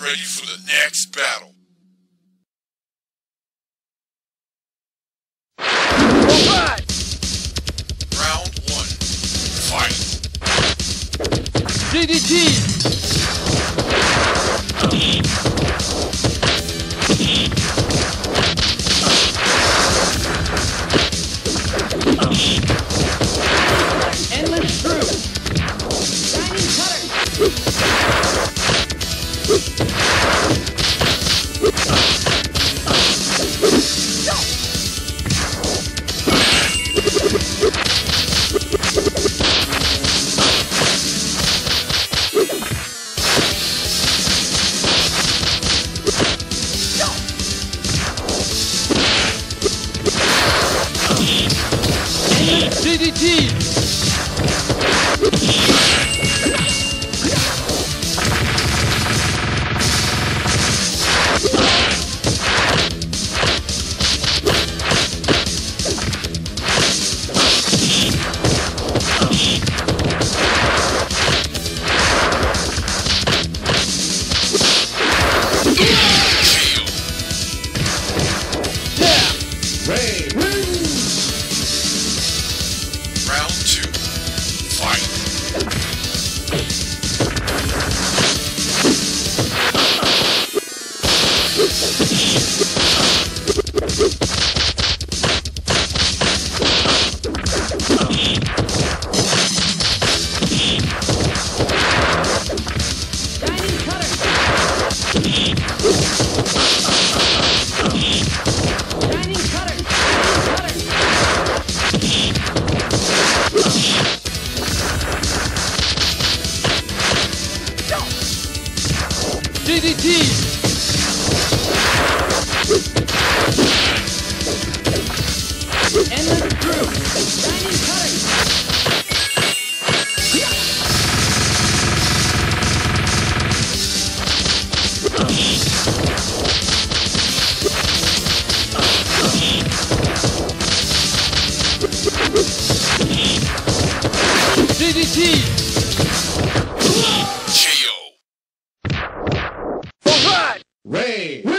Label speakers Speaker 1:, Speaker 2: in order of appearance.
Speaker 1: ready for the next battle. Round one. Fight.
Speaker 2: DDT! DDT!
Speaker 1: Round DDT!
Speaker 3: Endless Groove! Shining Colors!
Speaker 2: DDT!
Speaker 3: Hey.